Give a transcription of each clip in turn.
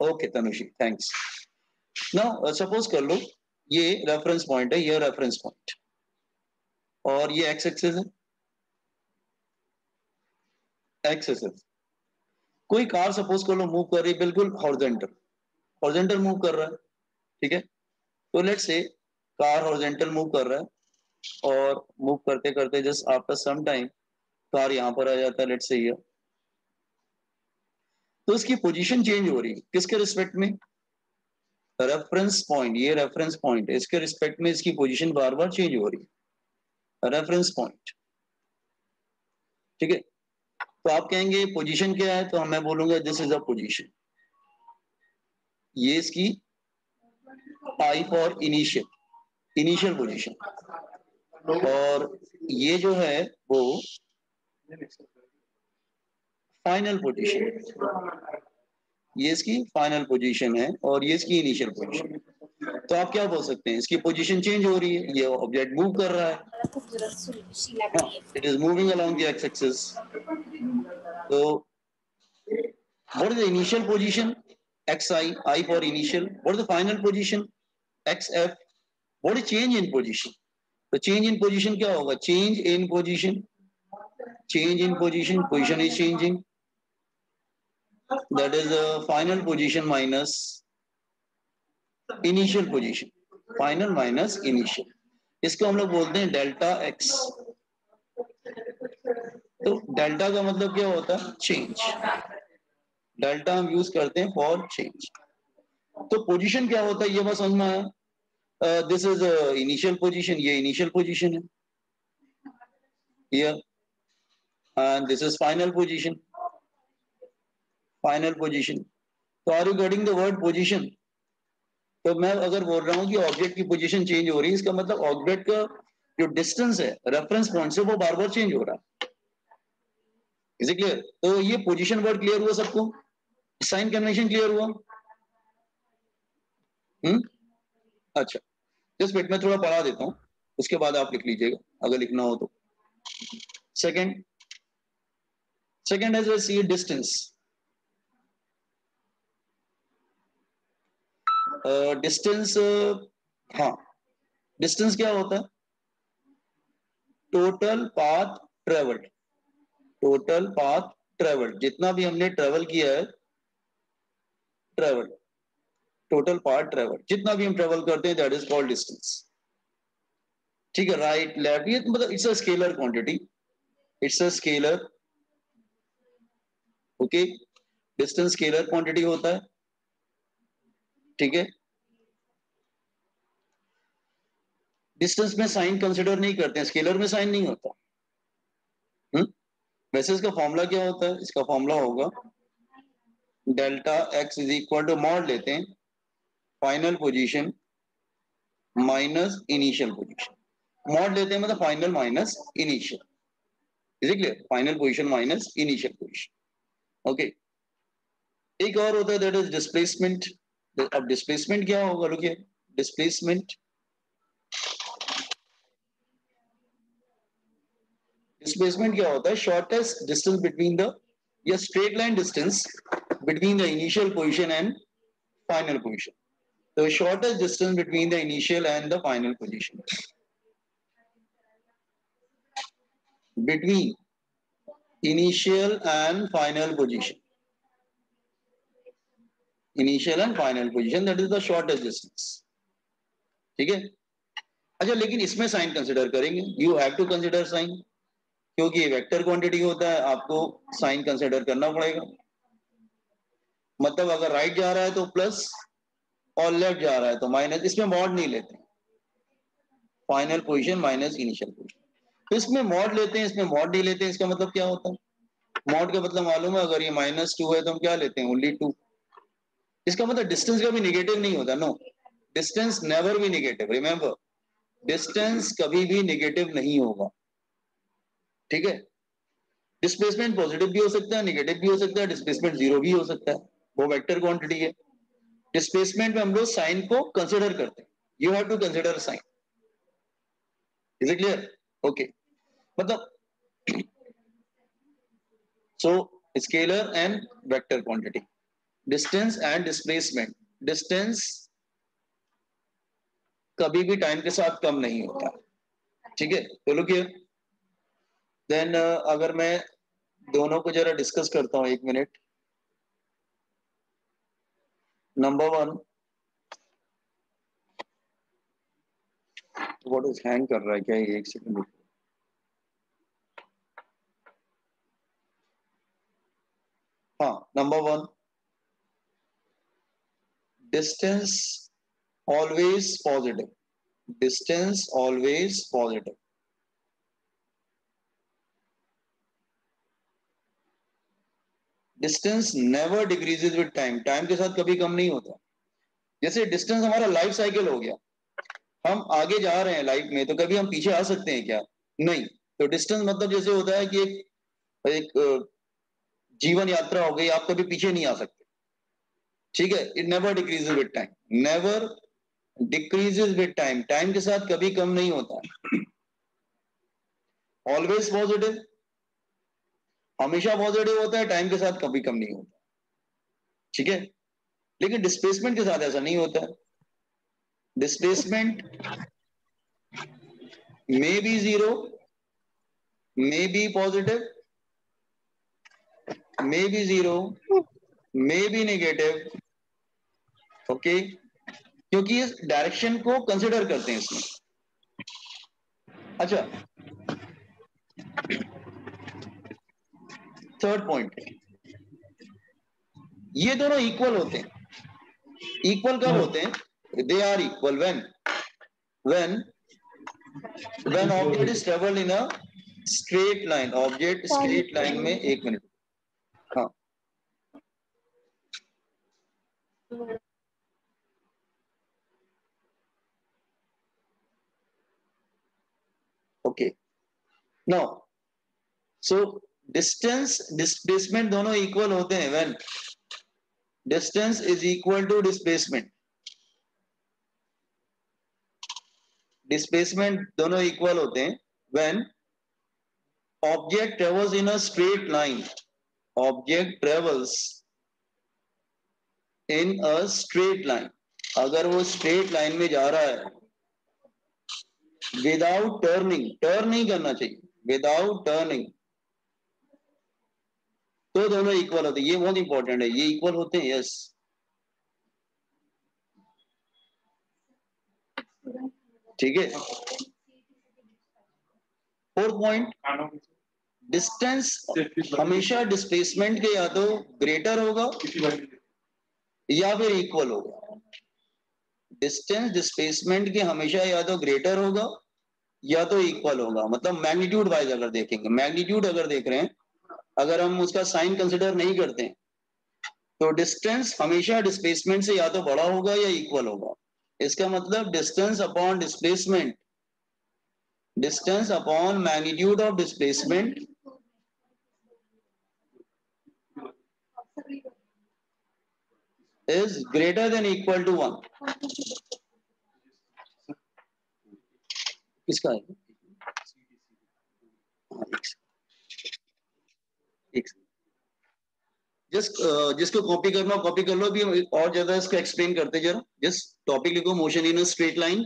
Okay Tanushi thanks ना suppose कर लो ये रेफरेंस पॉइंट है, ये रेफरेंस पॉइंट और ये एक्स एक्सेस है? एक्स एक्सेस कोई कार सपोज़ कर लो मूव कर रही है, बिल्कुल हॉरिजेंटल हॉरिजेंटल मूव कर रहा है, ठीक है? तो लेट से कार हॉरिजेंटल मूव कर रहा है, और मूव करते करते just after some time car यहाँ पर आ जाता है लेट से ये तो इसकी पोजीशन चेंज हो रही है। किसके रिस्पेक्ट में? रेफरेंस पॉइंट ये रेफरेंस पॉइंट है। इसके रिस्पेक्ट में इसकी पोजीशन बार बार चेंज हो रही है। रेफरेंस पॉइंट ठीक है? तो आप कहेंगे पोजीशन क्या है? तो मैं बोलूँगा दिस इज़ अ पोजीशन ये इसकी i for initial initial position और ये जो है, वो फाइनल पोजीशन ये इसकी फाइनल पोजीशन है और ये इसकी इनिशियल पोजीशन तो आप क्या बोल सकते हैं? इसकी पोजीशन चेंज हो रही है, ये ऑब्जेक्ट मूव कर रहा है. It is moving along the x axis तो what is the initial position x i i for initial what is the final position x f what is change in position तो change in position क्या होगा? Change in position change in position position is changing that is the final position minus initial position. Final minus initial. इसको हम लोग बोलते हैं delta x तो delta का मतलब क्या होता? है चेंज डेल्टा हम यूज़ करते हैं फॉर चेंज तो पोजीशन क्या होता है? ये बस समझ में आया? दिस इज़ इनिशियल पोजीशन ये इनिशियल पोजीशन है. Here. And this is final position. तो are getting the word position तो मैं अगर बोल रहा हूँ कि ऑब्जेक्ट की पोजीशन चेंज हो रही है, इसका मतलब ऑब्जेक्ट का जो डिस्टेंस है रेफरेंस पॉइंट से वो बार बार चेंज हो रहा है। इज़ इट क्लियर तो ये पोजीशन वर्ड क्लियर हुआ सबको? साइन कन्वेंशन क्लियर हुआ? हम्म? अच्छा जस्ट वेट मैं थोड़ा पढ़ा देता हूँ, उसके बाद आप लिख लीजिएगा, अगर लिखना हो तो। सेकेंड सेकेंड एज सी डिस्टेंस डिस्टेंस हाँ। डिस्टेंस क्या होता? है total path travelled total path travelled जितना भी हमने ट्रेवल किया है ट्रेवल टोटल पाथ ट्रेवल जितना भी हम ट्रेवल करते हैं दैट इज़ कॉल्ड डिस्टेंस ठीक है राइट लेफ़्ट ये मतलब it's a scalar quantity it's a scalar okay distance scalar quantity होता है। ठीक है? डिस्टेंस में साइन कंसिडर नहीं करते हैं स्केलर में साइन नहीं होता। हुँ? वैसे इसका फॉर्मूला क्या होता है? इसका फॉर्मूला होगा delta x is equal to mod लेते हैं final position minus initial position mod लेते हैं मतलब final minus initial is clear final position minus initial position okay एक और होता है दैट इज़ डिस्प्लेसमेंट अब डिस्प्लेसमेंट क्या होगा, रुकिए। डिस्प्लेसमेंट डिस्प्लेसमेंट क्या होता है? शॉर्टेस्ट डिस्टेंस बिटवीन द या straight line distance between the initial position and final position the shortest distance between the initial and the final position. Between initial and final position. Initial and final position that is the shortest distance ठीक है अच्छा लेकिन इसमें sign consider करेंगे। You have to consider sign, क्योंकि ये vector quantity होता है, आपको साइन कंसिडर करना पड़ेगा। मतलब अगर राइट जा रहा है तो प्लस और लेफ़्ट जा रहा है तो माइनस इसमें मॉड नहीं लेते। Final position minus initial position तो इसमें मॉड लेते हैं, इसमें मॉड नहीं लेते हैं, इसका मतलब क्या होता है? मॉड का मतलब मालूम है, अगर ये माइनस टू है तो हम क्या लेते हैं? ओनली टू इसका मतलब डिस्टेंस का भी निगेटिव नहीं होता नो डिस्टेंस नेवर भी निगेटिव रिमेंबर डिस्टेंस कभी भी निगेटिव नहीं होगा। ठीक है? डिस्प्लेसमेंट पॉजिटिव भी हो सकता है निगेटिव भी हो सकता है डिस्प्लेसमेंट ज़ीरो भी हो सकता है। वो वेक्टर क्वांटिटी है। डिस्प्लेसमेंट में हम लोग साइन को कंसिडर करते हैं। You have to consider sign is it clear okay मतलब so scalar and vector quantity distance and displacement distance कभी भी टाइम के साथ कम नहीं होता। ठीक है? तो लुक देन अगर मैं दोनों को जरा डिस्कस करता हूँ, एक minute number one what is hang कर रहा है क्या? एक सेकंड हाँ number one distance always positive distance always positive distance never decreases with time time के साथ कभी कम नहीं होता। जैसे डिस्टेंस हमारा लाइफ साइकिल हो गया। हम आगे जा रहे हैं लाइफ में तो कभी हम पीछे आ सकते हैं क्या? नहीं। तो डिस्टेंस मतलब जैसे होता है कि एक एक, जीवन यात्रा हो गई, आप कभी पीछे नहीं आ सकते। ठीक है? It never decreases with time never decreases with time time के साथ कभी कम नहीं होता। ऑलवेज पॉजिटिव हमेशा पॉजिटिव होता है टाइम के साथ कभी कम नहीं होता। ठीक है? लेकिन डिस्प्लेसमेंट के साथ ऐसा नहीं होता। Displacement may be zero may be positive may be zero may be negative okay? क्योंकि इस डायरेक्शन को कंसिडर करते हैं इसमें। अच्छा। थर्ड पॉइंट ये दोनों इक्वल होते हैं। इक्वल कब होते हैं? They are equal when when when object is travel in a straight line object straight line में एक मिनट हाँ। Okay no so distance displacement दोनों इक्वल होते हैं when distance is equal to displacement displacement दोनों इक्वल होते हैं when object travels in a straight line object travels in a straight line अगर वो स्ट्रेट लाइन में जा रहा है विदाउट टर्निंग टर्न नहीं करना चाहिए विदाउट टर्निंग तो दोनों इक्वल होते ये बहुत इंपॉर्टेंट है, ये इक्वल होते हैं यस ठीक है? फोर्थ पॉइंट डिस्टेंस हमेशा डिस्प्लेसमेंट के या तो ग्रेटर होगा या फिर इक्वल होगा। डिस्टेंस डिस्प्लेसमेंट के हमेशा या तो ग्रेटर होगा या तो इक्वल होगा। मतलब मैग्नीट्यूड वाइज अगर देखेंगे मैग्नीट्यूड अगर देख रहे हैं, अगर हम उसका साइन कंसिडर नहीं करते तो डिस्टेंस हमेशा डिस्प्लेसमेंट से या तो बड़ा होगा या इक्वल होगा। इसका मतलब distance upon displacement distance upon magnitude of displacement is greater than equal to one किसका है जस्ट जिसको कॉपी करना कॉपी कर लो भी और ज़्यादा इसको एक्सप्लेन करते जरा। जस्ट टॉपिक लिखो motion in straight line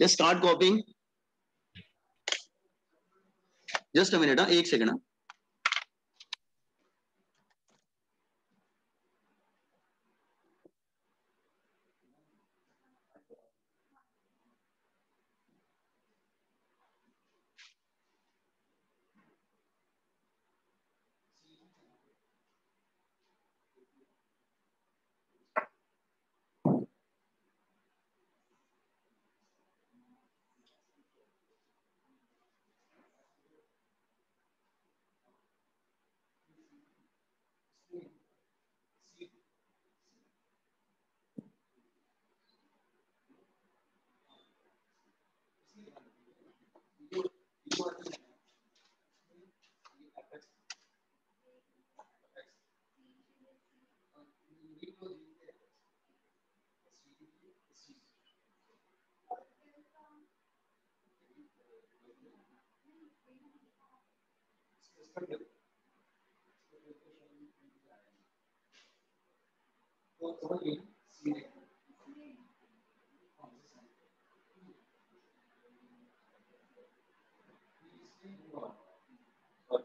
just start copying just a minute एक सेकंड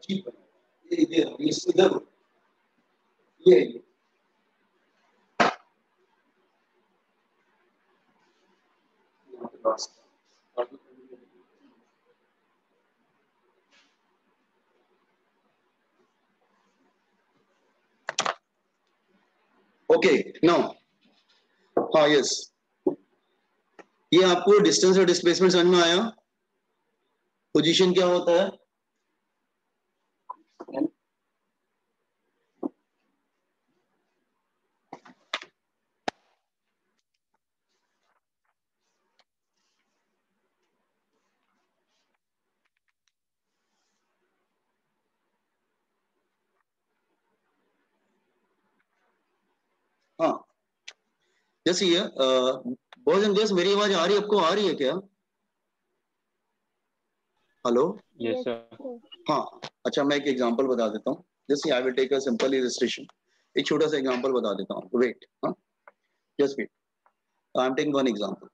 Tipo, ele é mesmo, ele é estudando. E aí? Nossa. Okay now हाँ यस ये आपको डिस्टेंस और डिस्प्लेसमेंट समझ में आया? पोजीशन क्या होता है हाँ? जैसे ये बॉयज़ एंड गर्ल्स मेरी आवाज़ आ रही है? आपको आ रही है क्या? हेलो यस सर हाँ अच्छा मैं एक एग्जांपल बता देता हूँ। जैसे I will take a simple illustration एक छोटा सा एग्जांपल बता देता हूँ। वेट हाँ? Just wait I am taking one example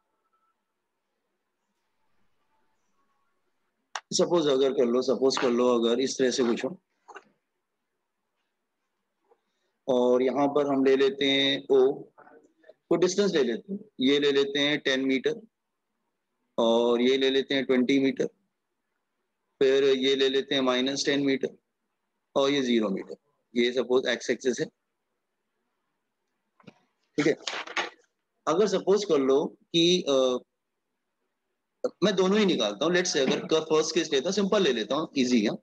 suppose अगर कर लो सपोज़ कर लो अगर इस तरह से कुछ हो और यहाँ पर हम ले लेते हैं ओ को डिस्टेंस ले लेते हैं। ये ले लेते हैं टेन मीटर और ये ले लेते हैं ट्वेंटी मीटर फिर ये ले लेते हैं माइनस टेन मीटर और ये ज़ीरो मीटर ये सपोज़ एक्स एक्सेस है। ठीक है? अगर सपोज़ कर लो कि आ, मैं दोनों ही निकालता हूँ। लेट्स से अगर फ़र्स्ट केस लेता हूँ सिंपल ले लेता हूँ इजी है।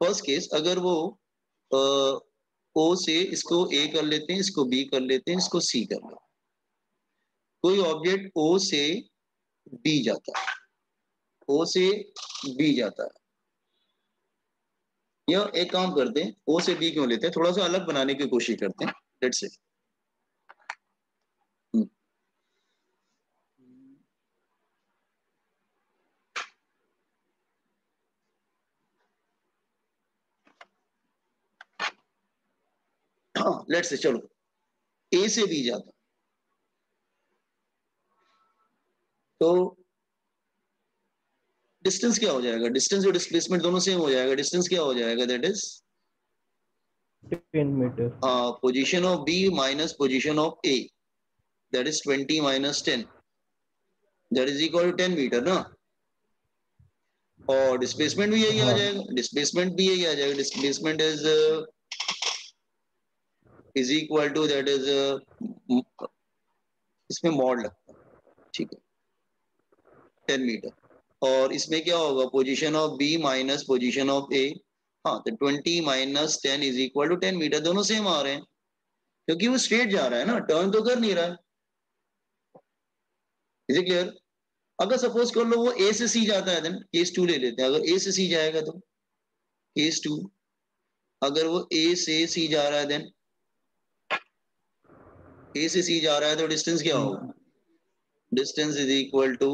फ़र्स्ट केस अगर वो आ, ओ से इसको ए कर लेते हैं, इसको बी कर लेते हैं, इसको सी कर लेते कोई ऑब्जेक्ट ओ से बी जाता है। ओ से बी जाता है। या एक काम करते हैं ओ से बी क्यों लेते हैं? थोड़ा सा अलग बनाने की कोशिश करते हैं लेट्स से हाँ लेट्स से चलो। ए से बी जाता। तो डिस्टेंस क्या हो जाएगा? डिस्टेंस और डिस्प्लेसमेंट दोनों सेम हो जाएगा। डिस्टेंस क्या हो जाएगा? That is 10 metre position of B minus position of A that is 20 minus ten that is equal to 10 metre ना और डिस्प्लेसमेंट भी यही आ हाँ। जाएगा। डिस्प्लेसमेंट भी यही आ जाएगा। Displacement is is equal to that is इसमें मॉड लगता है। ठीक है। टेन मीटर और इसमें क्या होगा? Position of B minus position of A हाँ तो twenty minus ten is equal to ten metre दोनों सेम आ रहे हैं। क्योंकि वो स्ट्रेट जा रहा है ना। टर्न तो कर नहीं रहा है। इज़ इट क्लियर अगर सपोज़ कर लो वो ए से सी जाता है देन केस टू ले लेते हैं। अगर ए से सी जाएगा तो? केस टू अगर वो ए से सी जा रहा है देन ए से सी जा रहा है तो डिस्टेंस क्या होगा? Distance is equal to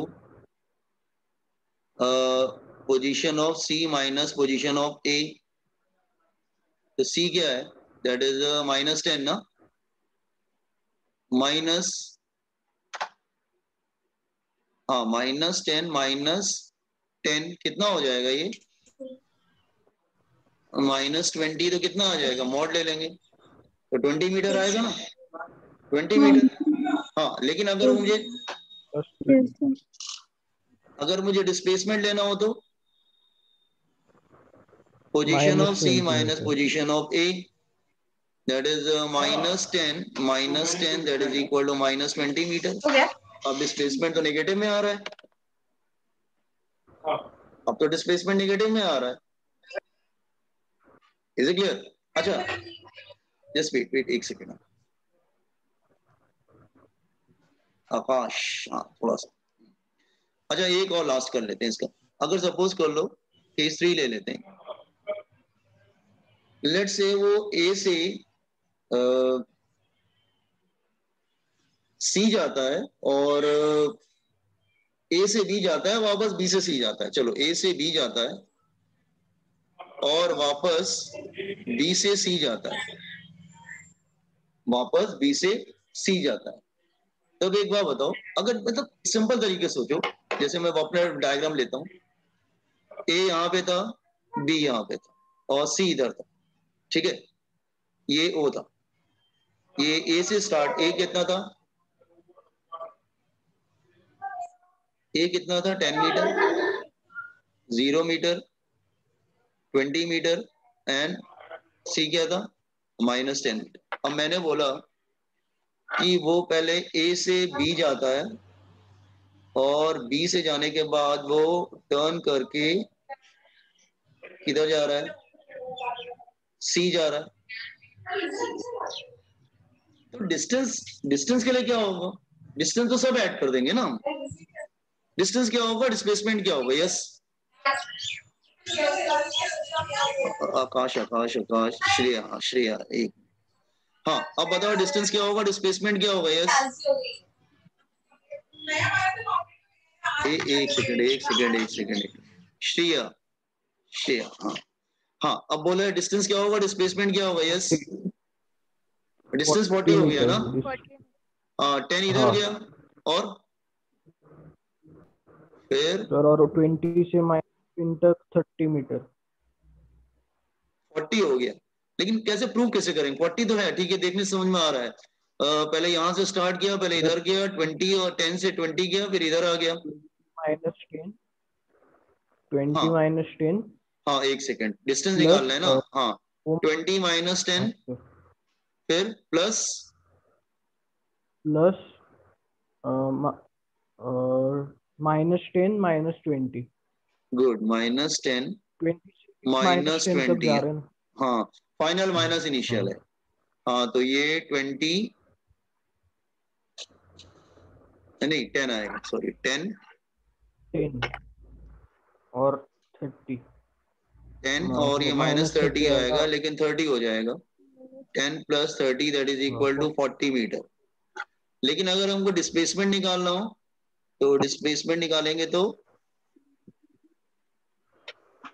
position of C minus position of A तो सी क्या है? दैट इज़ माइनस टेन ना? माइनस हाँ माइनस टेन माइनस टेन कितना हो जाएगा ये? माइनस ट्वेंटी तो कितना आ जाएगा? मॉड ले लेंगे। तो ट्वेंटी मीटर आएगा ना? ट्वेंटी मीटर हाँ लेकिन अगर मुझे अगर मुझे डिस्प्लेसमेंट लेना हो तो? Position of C minus. Position of A that is minus ten minus ten that is equal to minus twenty metre हो गया। अब डिस्प्लेसमेंट तो नेगेटिव में आ रहा है। अब तो डिस्प्लेसमेंट नेगेटिव में आ रहा है। इज़ इट क्लियर अच्छा। जस्ट वेट वेट एक सेकेंड आकाश। हाँ थोड़ा सा। अच्छा एक और लास्ट कर लेते हैं इसका। अगर सपोज़ कर लो केस थ्री ले लेते हैं। लेट से वो ए से सी जाता है और ए से बी जाता है, वापस बी से सी जाता है। चलो ए से बी जाता है और वापस बी से सी जाता है। वापस बी से सी जाता है। तब एक बार बताओ, अगर मतलब सिंपल तरीके से सोचो, जैसे मैं अपना डायग्राम लेता हूँ। ए यहाँ पे था बी यहाँ पे था, और सी इधर था, ठीक है? ये ओ था। ये ए से स्टार्ट ए कितना था? ए कितना था? Ten metre zero metre twenty metre and C क्या था? माइनस टेन मीटर अब मैंने बोला कि वो पहले ए से बी जाता है और बी से जाने के बाद वो टर्न करके किधर जा रहा है? सी जा रहा है। तो डिस्टेंस डिस्टेंस के लिए क्या होगा? डिस्टेंस तो सब ऐड कर देंगे ना डिस्टेंस क्या होगा? डिस्प्लेसमेंट क्या होगा? यस आकाश आकाश आकाश श्रेया श्रेया एक हाँ अब बताओ डिस्टेंस क्या होगा? डिस्प्लेसमेंट क्या होगा? यस एक सेकंड एक सेकंड एक सेकंड श्रेया श्रेया हाँ। हाँ अब बोलो डिस्टेंस क्या होगा? डिस्प्लेसमेंट क्या होगा? यस डिस्टेंस फोर्टी हो गया ना? हाँ टेन इधर हाँ। गया। और? फिर? सर और ट्वेंटी से माइनस तक थर्टी मीटर फोर्टी हो गया। लेकिन कैसे प्रूव कैसे करेंगे फोर्टी तो है ठीक है देखने समझ में आ रहा है। अ, पहले यहाँ से स्टार्ट किया पहले इधर किया ट्वेंटी और टेन से ट्वेंटी किया फिर इधर आ गया। Minus ten twenty. Minus ten हाँ एक सेकंड डिस्टेंस निकालना है ना? uh, हाँ। ट्वेंटी माइनस टेन फिर plus plus minus ten minus twenty good minus ten twenty minus ten तक 20 जा रहे हैं फाइनल माइनस इनिशियल है। हाँ तो ये ट्वेंटी नहीं टेन आएगा सॉरी टेन टेन और थर्टी टेन हाँ, और ये तो माइनस थर्टी आएगा आएगा। लेकिन थर्टी हो जाएगा। Ten plus thirty that is equal to forty metre लेकिन अगर हमको डिस्प्लेसमेंट निकालना हो तो डिस्प्लेसमेंट निकालेंगे तो अ,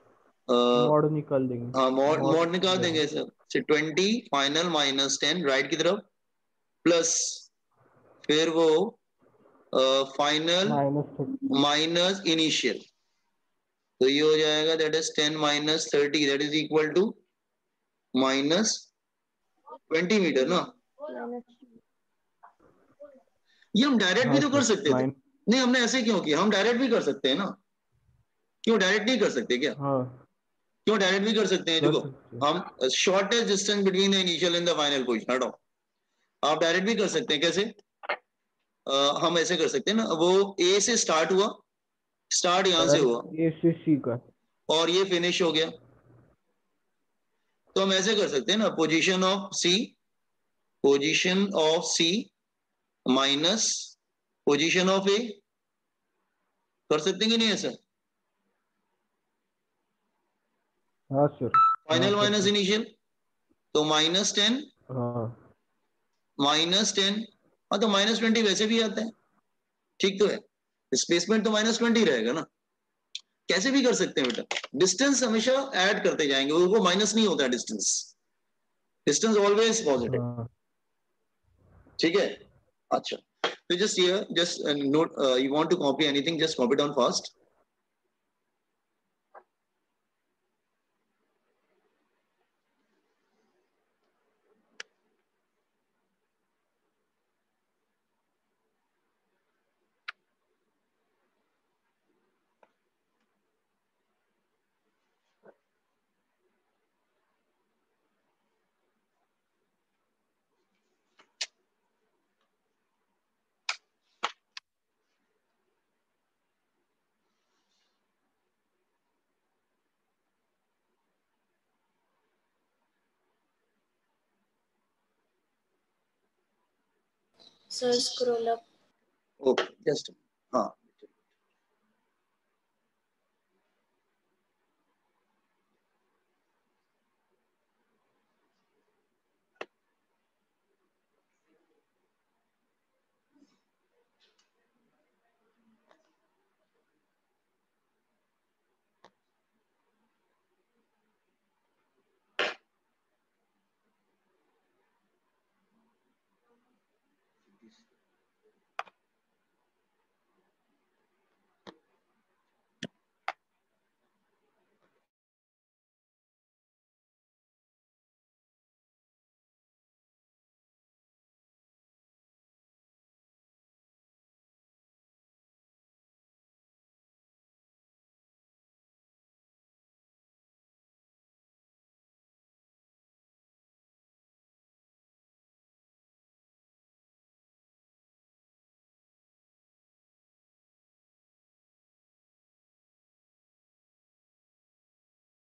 मॉड निकाल देंगे। हाँ मॉड मॉड निकाल देंगे। सर। से twenty final minus ten right की तरफ़। प्लस फिर वो फाइनल माइनस इनिशियल। तो ये हो जाएगा that is ten minus thirty that is equal to minus twenty metre ना? ये हम डायरेक्ट भी तो कर सकते थे। नहीं हमने ऐसे क्यों किया? हम डायरेक्ट भी कर सकते हैं ना? क्यों डायरेक्ट नहीं कर सकते क्या? हाँ। क्यों डायरेक्ट भी कर सकते हैं? देखो हम shortest distance between the initial and the final position हटो आप डायरेक्ट भी कर सकते हैं कैसे? अ, हम ऐसे कर सकते हैं ना वो ए से स्टार्ट हुआ स्टार्ट यहाँ से हुआ ए से सी का। और ये फिनिश हो गया। तो हम ऐसे कर सकते हैं ना position of C position of C minus position of A कर सकते हैं कि नहीं ऐसा? हाँ सर फाइनल माइनस इनिशियल तो माइनस टेन हाँ. माइनस टेन हाँ तो माइनस ट्वेंटी वैसे भी आता है। ठीक तो है। डिस्प्लेसमेंट तो माइनस ट्वेंटी रहेगा ना। कैसे भी कर सकते हैं बेटा। डिस्टेंस हमेशा ऐड करते जाएँगे। वो माइनस नहीं होता डिस्टेंस डिस्टेंस ऑलवेज पॉजिटिव ठीक है? अच्छा। तो just here just note you want to copy anything just copy down fast Sir, scroll up. Okay just हाँ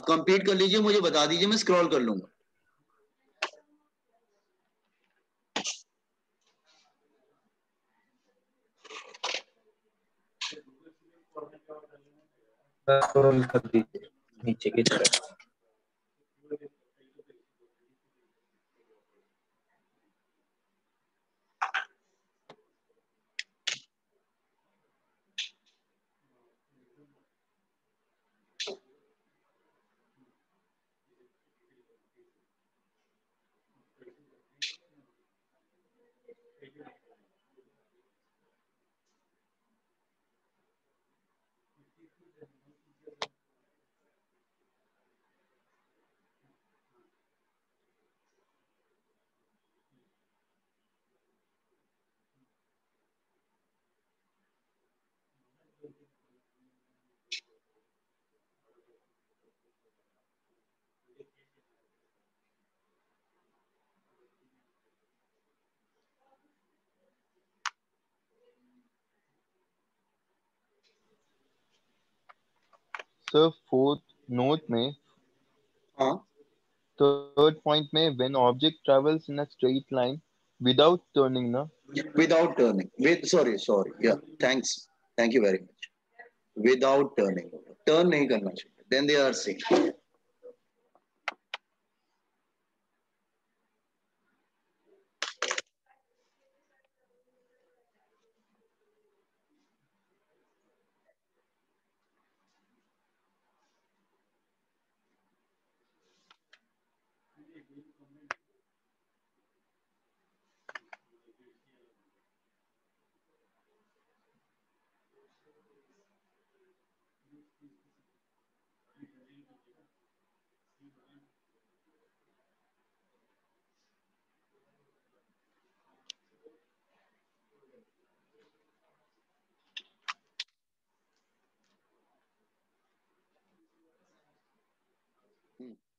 कंप्लीट कर लीजिए, मुझे बता दीजिए, मैं स्क्रॉल कर लूँगा। कर दीजिए नीचे की तरफ़। सर फोर्थ नोट में थर्ड पॉइंट में when object travels in a straight line without turning ना without turning with sorry sorry या thanks thank you very much without turning turn नहीं करना चाहिए। Then they are safe Hmm.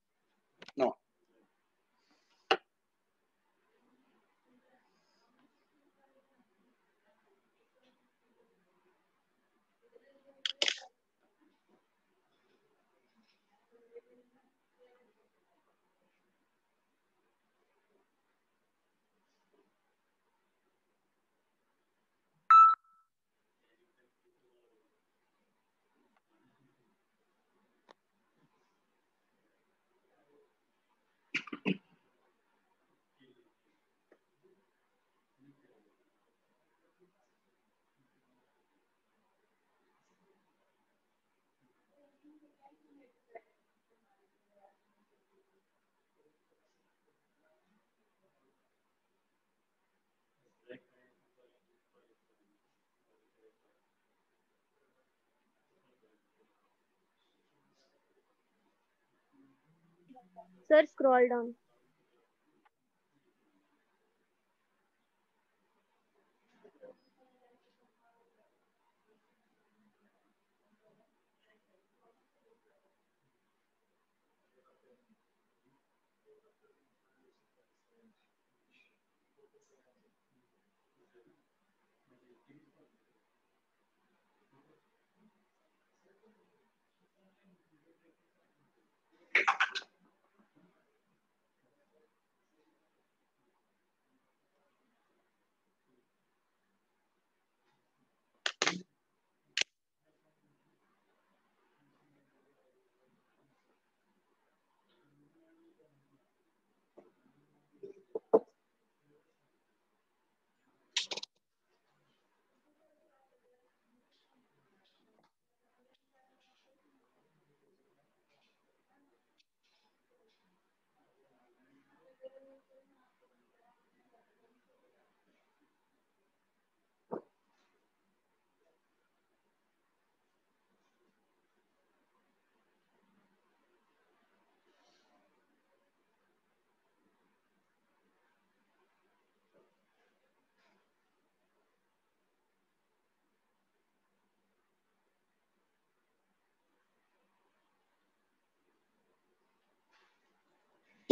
Sir, scroll down.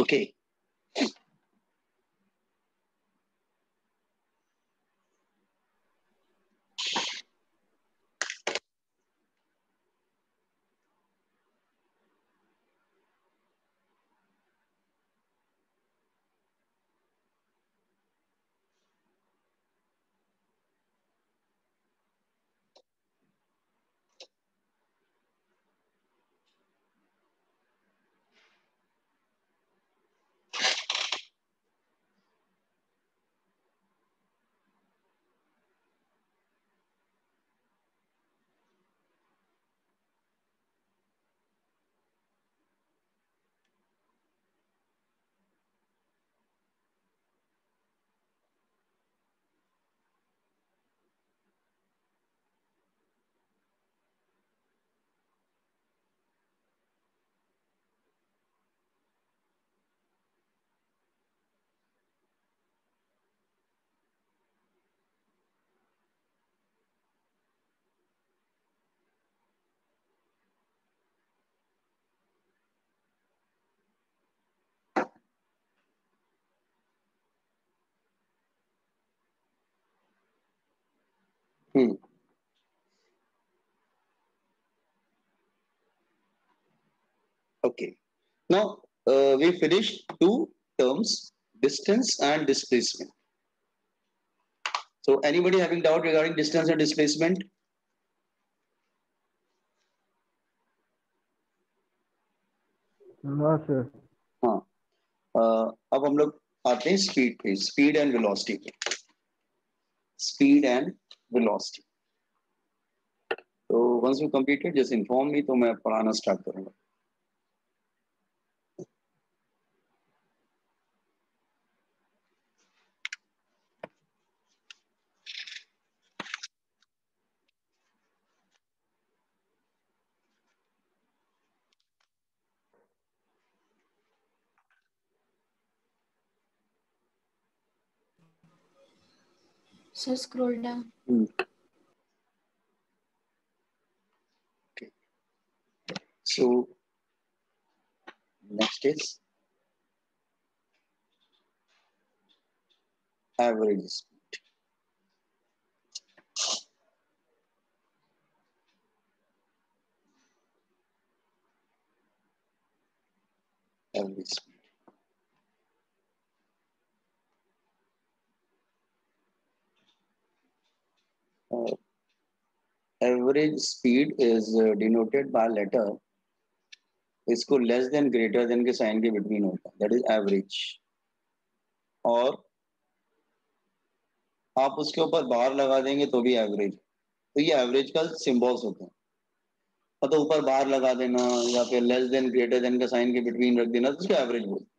Okay Hmm. Okay. Now uh, we finished two terms, distance and displacement. So anybody having doubt regarding distance and displacement? हाँ sir हाँ uh, अब हम लोग आते हैं स्पीड पे speed and velocity पे speed and velocity तो once you completed just inform me तो मैं पढ़ाना स्टार्ट करूँगा। Sir, scroll down. Okay. So next is average speed. Average speed. Uh, average speed is uh, denoted by letter. इसको less than greater than के sign के between होता है। That is average और आप उसके ऊपर बार लगा देंगे तो भी एवरेज तो ये एवरेज का सिंबल्स होते हैं। मतलब ऊपर बार लगा देना या फिर लेस देन ग्रेटर देन का साइन के बिटवीन रख देना तो एवरेज बोलते हैं।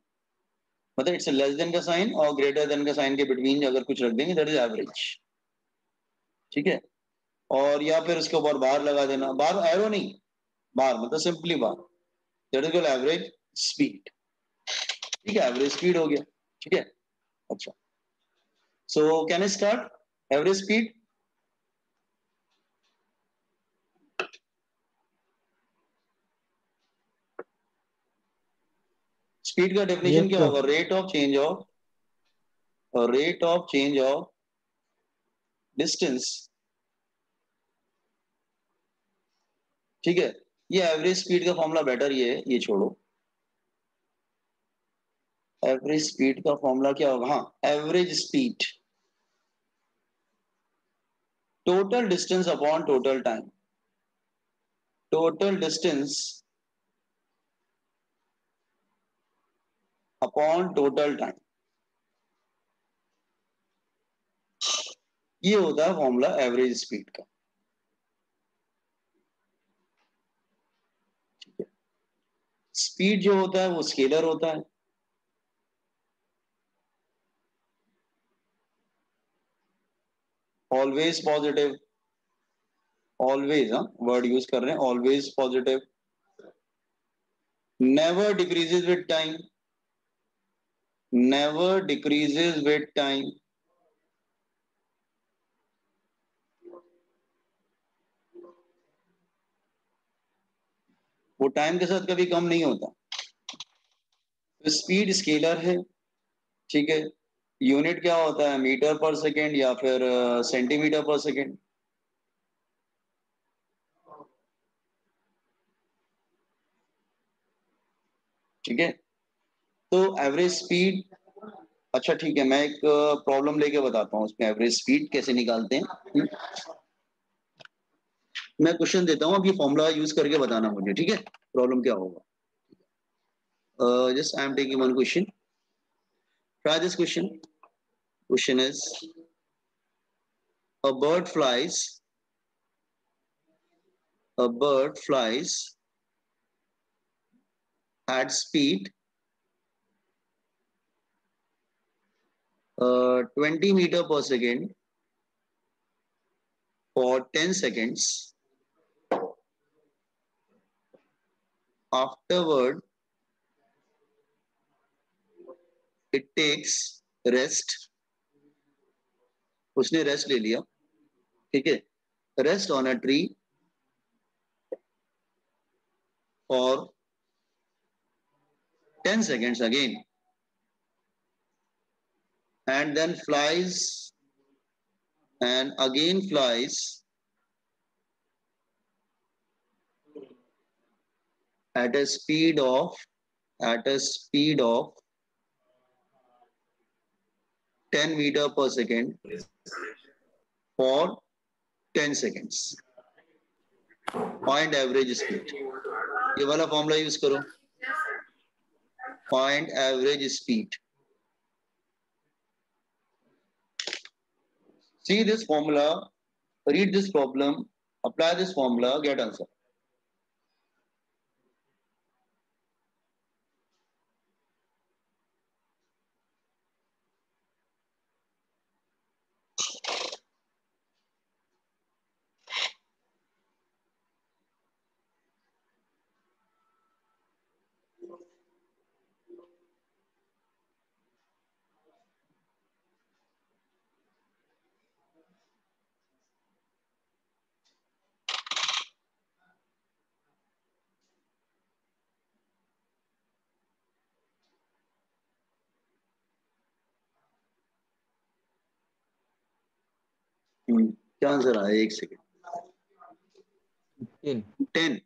मतलब इट्स लेस देन का साइन और ग्रेटर देन का साइन के बिटवीन अगर कुछ रख देंगे दैट इज़ एवरेज ठीक है? और या फिर उसके ऊपर बार लगा देना। बार एरो नहीं बार मतलब simply bar. That is called average speed ठीक है? एवरेज स्पीड हो गया। ठीक है? अच्छा। So can I start average speed speed का डेफिनेशन क्या होगा? Rate of change of rate of change of distance ठीक है? ये एवरेज स्पीड का फॉर्मूला बेटर ये ये छोड़ो। एवरेज स्पीड का फॉर्मूला क्या होगा? हाँ average speed total distance upon total time total distance upon total time ये होता है फॉर्मूला एवरेज स्पीड का। स्पीड जो होता है, वो स्केलर होता है। ऑलवेज पॉजिटिव ऑलवेज हाँ वर्ड यूज़ कर रहे हैं। Always positive never decreases with time never decreases with time वो टाइम के साथ कभी कम नहीं होता। तो स्पीड स्केलर है, ठीक है? यूनिट क्या होता है? मीटर पर सेकेंड या फिर सेंटीमीटर पर सेकेंड ठीक है? तो एवरेज स्पीड अच्छा ठीक है, मैं एक प्रॉब्लम लेके बताता हूँ उसमें एवरेज स्पीड कैसे निकालते हैं। मैं क्वेश्चन देता हूँ अब ये फॉर्मूला यूज़ करके बताना मुझे ठीक है? प्रॉब्लम क्या होगा? Just I am taking one question this question question is bird flies a bird flies at speed uh, 20 meter per second for 10 seconds. Afterward, it takes rest. उसने रेस्ट ले लिया ठीक है rest on a tree for 10 seconds again and then flies and again flies at a speed of at a speed of 10 meter per second for 10 seconds find average speed ये वाला formula use करो find average speed see this formula read this problem apply this formula get answer क्या answer आया? एक second ten ten